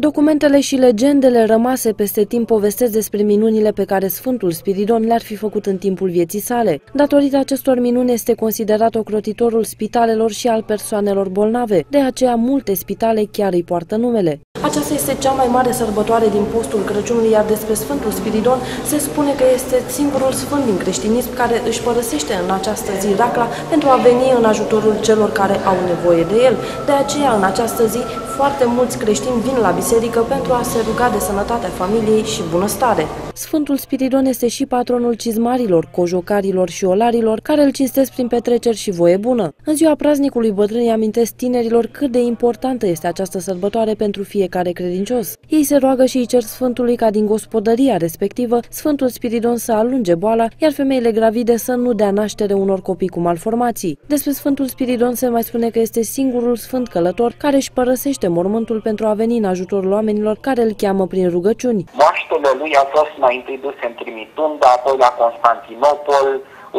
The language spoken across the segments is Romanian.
Documentele și legendele rămase peste timp povestesc despre minunile pe care Sfântul Spiridon le-ar fi făcut în timpul vieții sale. Datorită acestor minuni este considerat ocrotitorul spitalelor și al persoanelor bolnave, de aceea multe spitale chiar îi poartă numele. Aceasta este cea mai mare sărbătoare din postul Crăciunului, iar despre Sfântul Spiridon se spune că este singurul sfânt din creștinism care își părăsește în această zi racla pentru a veni în ajutorul celor care au nevoie de el. De aceea, în această zi, foarte mulți creștini vin la biserică pentru a se ruga de sănătatea familiei și bunăstare. Sfântul Spiridon este și patronul cizmarilor, cojocarilor și olarilor, care îl cinstesc prin petreceri și voie bună. În ziua praznicului bătrânii amintesc tinerilor cât de importantă este această sărbătoare pentru fiecare credincios. Ei se roagă și îi cer Sfântului ca din gospodăria respectivă Sfântul Spiridon să alunge boala, iar femeile gravide să nu dea naștere unor copii cu malformații. Despre Sfântul Spiridon se mai spune că este singurul sfânt călător care își părăsește mormântul pentru a veni în ajutorul oamenilor care îl cheamă prin rugăciuni. Moaștele lui au fost mai întâi duse în Trimitunda, apoi la Constantinopol,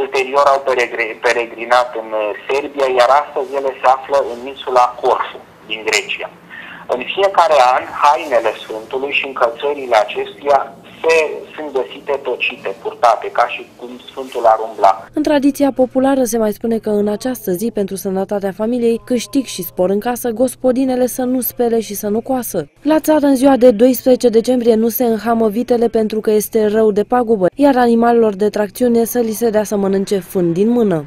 ulterior au peregrinat în uh, Serbia, iar astăzi ele se află în insula Corfu, din Grecia. În fiecare an, hainele Sfântului și încălțările acestuia se, sunt găsite tocite, purtate, ca și cum Sfântul ar umbla. În tradiția populară se mai spune că în această zi, pentru sănătatea familiei, câștig și spor în casă, gospodinele să nu spele și să nu coasă. La țară, în ziua de 12 decembrie, nu se înhamă vitele pentru că este rău de pagubă, iar animalelor de tracțiune să li se dea să mănânce fân din mână.